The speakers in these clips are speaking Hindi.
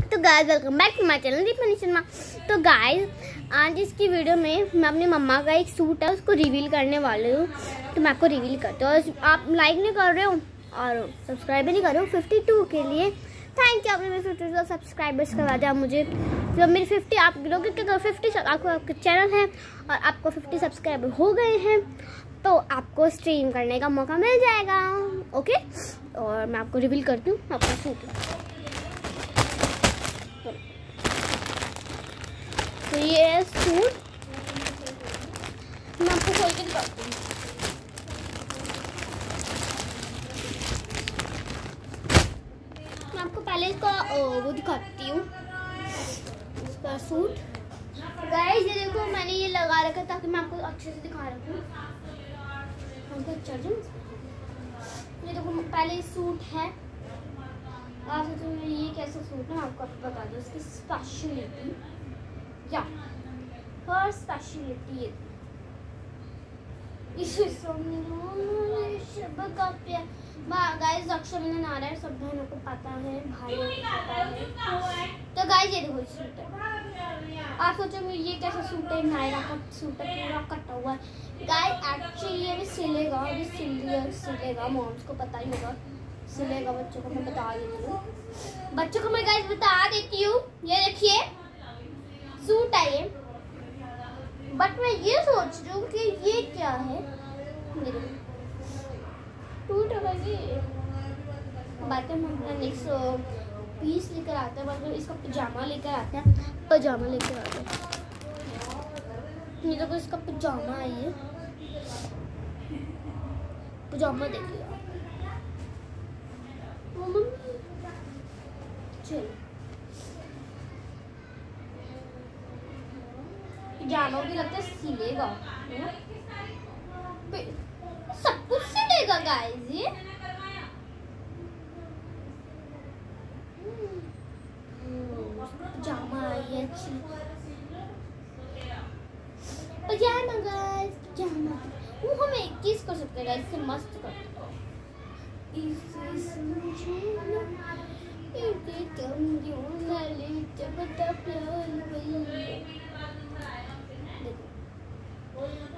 तो guys welcome back to my channel Deepmani Sharma तो गाइस आज इसकी वीडियो में मैं अपनी मम्मा का एक सूट है, उसको रिवील करने वाली हूँ। तो मैं आपको रिवील करती हूँ। आप लाइक नहीं कर रहे हो और सब्सक्राइब भी नहीं कर रहे हो फिफ्टी टू के लिए। थैंक यू आपने मेरे फिफ्टी टू सब्सक्राइबर्स करवा दिया मुझे। जब मेरी फिफ्टी आप लोग फिफ्टी आपको आपका चैनल है और आपको फिफ्टी सब्सक्राइबर हो गए हैं। तो आपको स्ट्रीम करने का मौका मिल जाएगा ओके और मैं आपको रिवील करती हूँ अपना सूट तो ये है सूट। मैं आपको खोल के दिखाती हूँ। मैं आपको पहले इसका वो दिखाती हूँ। इसका सूट। गाइस ये देखो, मैंने ये लगा रखा ताकि मैं आपको अच्छे से दिखा रखूँ हमको चढ़ ये देखो, पहले सूट है। आप सोचो, ये कैसा सूट है आपको बता दो। इसकी स्पेशलिटी या her specialty. Is guys Rakshabandhan आ रहा है सब बहनों को पता है है? तो गाइस ये देखो सूट है। आप सोचो ये कैसा सूट है नायरा का सूट है पूरा कटा हुआ है। गाइस एक्चुअली ये भी सिलेगा अभी सिल सिलेगा मॉम्स को पता ही होगा। सिलेगा बच्चों को मैं बता देती हूँ। बच्चों को मैं गाइस बता देती हूँ। ये देखिए। सूट है। ये बट मैं ये सोच रही हूँ कि ये क्या है? टूट बातें हम अपना नेक्स्ट पीस लेकर आते हैं मतलब इसका पजामा लेकर आते हैं। पजामा लेकर आते हैं। ये देखो इसका पजामा है। ये पजामा देखिए चलो। जानो भी लगता है सिलेगा सब कुछ सिलेगा गाइस ये? पजामा पजामा वो हम एक कर सकते हैं गाइस मस्त कर। इसे समझना इसे कम जो नाले जब तक प्यार वही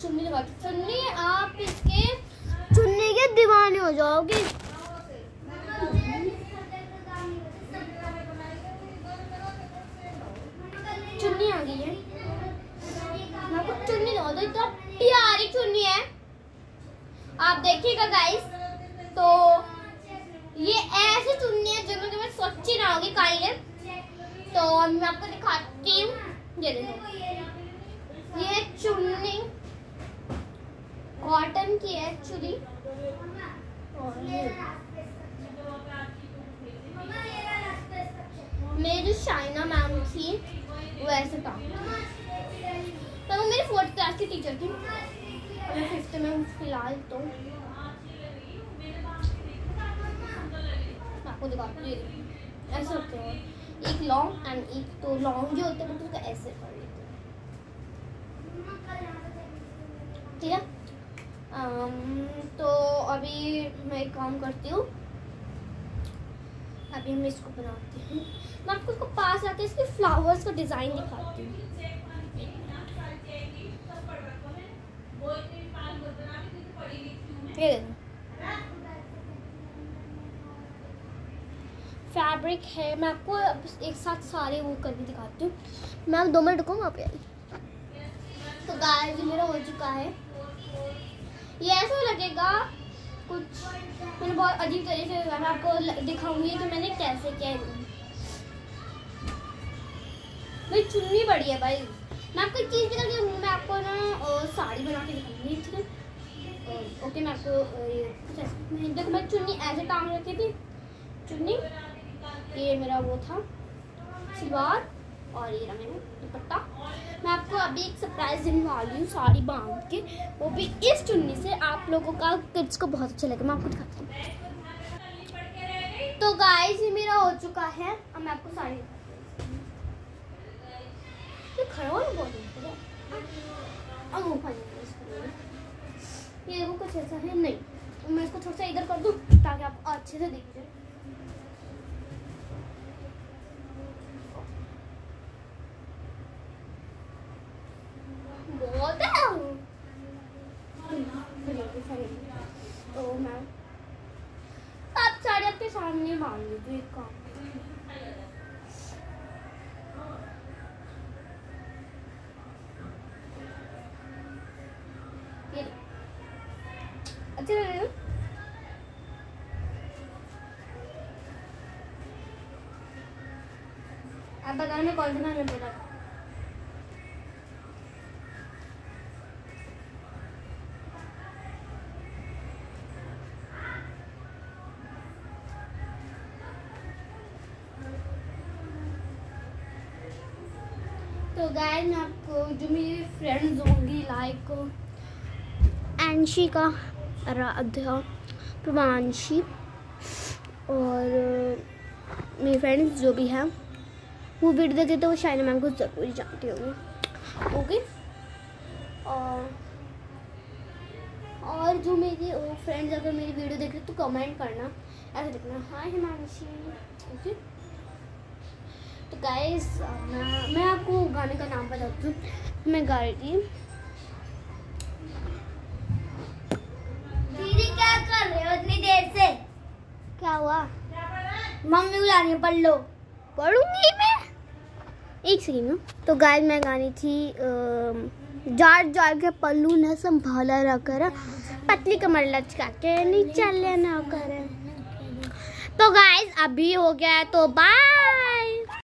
चुन्नी लगा चुन्नी आप इसके चुन्नी के दीवाने हो जाओगे। चुन्नी आ गई है। चुन्नी दो, इतना प्यारी चुन्नी है। आप देखिएगा गाइस तो ये ऐसी चुन्नी है जो मैं स्वच्छ ना होगी तो मैं आपको दिखाती हूँ। ये देखो। ये चुन्नी कॉटन की है एक्चुअली मेरी शाइना मैम थी वो ऐसे था। तो वो मेरी फोर्थ क्लास की टीचर थी। मैं फिफ्थ में फ़िलहाल तो। आपको दिखाती हूँ ऐसे होते हैं। एक लॉन्ग एंड एक तो लॉन्ग जो होते हैं तो उसका ऐसे कर लेते ठीक है? तो अभी मैं एक काम करती हूँ। अभी मैं इसको बनाती हूँ। मैं आपको इसको पास आके इसके फ्लावर्स का डिज़ाइन दिखाती हूँ। फैब्रिक है। मैं आपको एक साथ सारे वो करके दिखाती हूँ। मैं दो मिनट रुको वहाँ पे आई तो गाय मेरा हो चुका है। ये ऐसा लगेगा कुछ। मैंने बहुत अजीब तरीके से मैं आपको दिखाऊँगी कि मैंने कैसे किया है। भाई चुन्नी बड़ी है भाई। मैं आपको एक चीज़ भी करके मैं आपको ना साड़ी बना के दिखाऊँगी, ठीक है? ओके, मैं आपको देखो, मैं चुन्नी ऐसे टांग रखी थी। चुन्नी, ये मेरा वो था, सलवार। और ये मेरा दुपट्टा। मैं आपको अभी एक सरप्राइज़ देने वाली हूँ, साड़ी बाँध के। वो भी इस चुन्नी से आप लोगों का किड्स को बहुत अच्छा लगेगा मैं आपको दिखाती हूँ। तो गाइस ये मेरा हो चुका है। अब मैं आपको साड़ी। ये खड़ा बहुत। ये देखो कुछ ऐसा है? नहीं। मैं इसको थोड़ा सा इधर कर दूँ, ताकि आप अच्छे से दिख जाए बहुत है तो मैं आप साड़ी आपके सामने मांग लीजिए एक काम। अच्छे लग मैं कौन सा गाना बोला तो गाय मैं आपको जो मेरी फ्रेंड्स होंगी लाइक अंशिका राधा प्रवांशी और, मेरी फ्रेंड्स जो भी हैं, वो वीडियो देखे तो वो शायद मैम को ज़रूर जानती होंगी। ओके और और जो मेरी फ्रेंड्स अगर मेरी वीडियो देख रहे तो कमेंट करना। ऐसे देखना। हाय हिमांशी ओके तो गाइस मैं मैं गाने का नाम बताती हूँ। मैं गा रही थी दीदी क्या कर रहे हो इतनी देर से? क्या हुआ? मम्मी बुला रही है पढ़ लो। पढ़ूँगी मैं। एक सेकेंड में तो गाइस मैं गानी थी अम, जार जार के पल्लू न संभाला रकर पतली कमर लचका के नीचे लेना कर। तो गाइस अभी हो गया है तो बाय